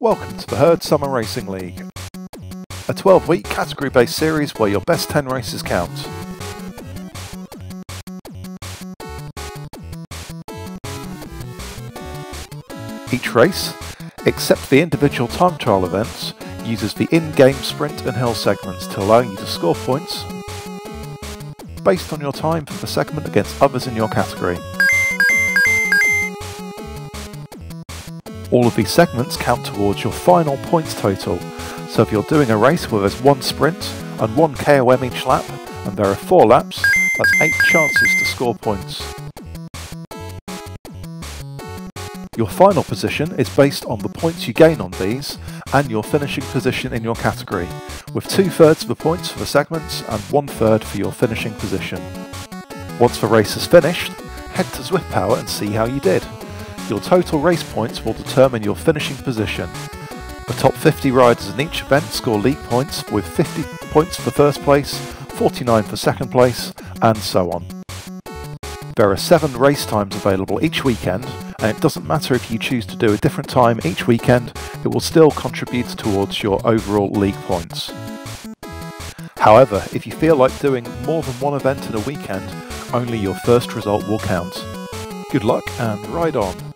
Welcome to the Herd Summer Racing League, a 12 week category based series where your best 10 races count. Each race, except the individual time trial events, uses the in game sprint and hill segments to allow you to score points based on your time for the segment against others in your category. All of these segments count towards your final points total, so if you're doing a race where there's one sprint and one KOM each lap, and there are four laps, that's eight chances to score points. Your final position is based on the points you gain on these and your finishing position in your category, with two thirds of the points for the segments and one third for your finishing position. Once the race is finished, head to Zwift Power and see how you did. Your total race points will determine your finishing position. The top 50 riders in each event score league points with 50 points for first place, 49 for second place, and so on. There are 7 race times available each weekend, and it doesn't matter if you choose to do a different time each weekend, it will still contribute towards your overall league points. However, if you feel like doing more than one event in a weekend, only your first result will count. Good luck and ride on!